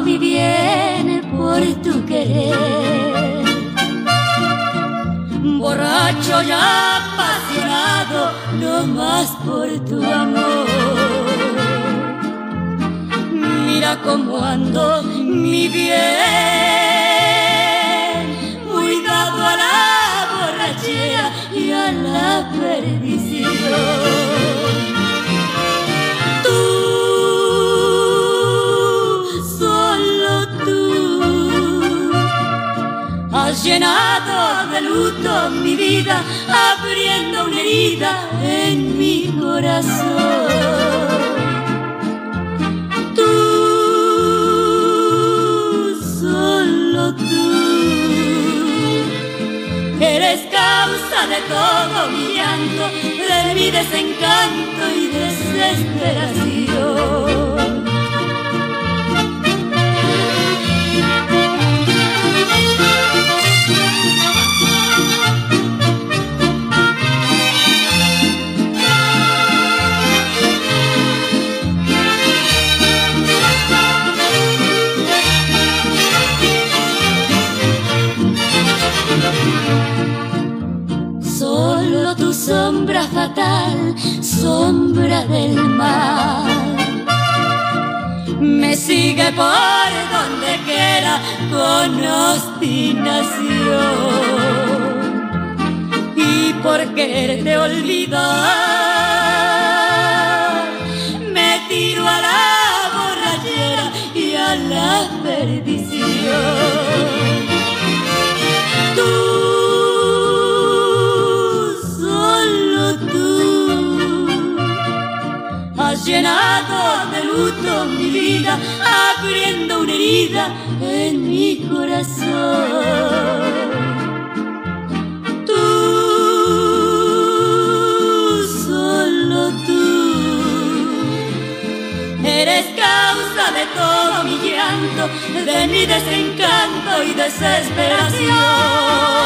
mi bien por tu querer. Borracho y apasionado, no más por tu amor. Mira cómo ando, mi bien, cuidado a la borrachera y a la perdición. Llenado de luto mi vida, abriendo una herida en mi corazón. Tú, solo tú, eres causa de todo mi llanto, de mi desencanto y desesperación. Sombra fatal, sombra del mal. Me sigue por donde quiera con obstinación. Y por quererte olvidar, me tiro a la borrachera y a la perdición. Llenado de luto mi vida, abriendo una herida en mi corazón. Tú, solo tú, eres causa de todo mi llanto, de mi desencanto y desesperación.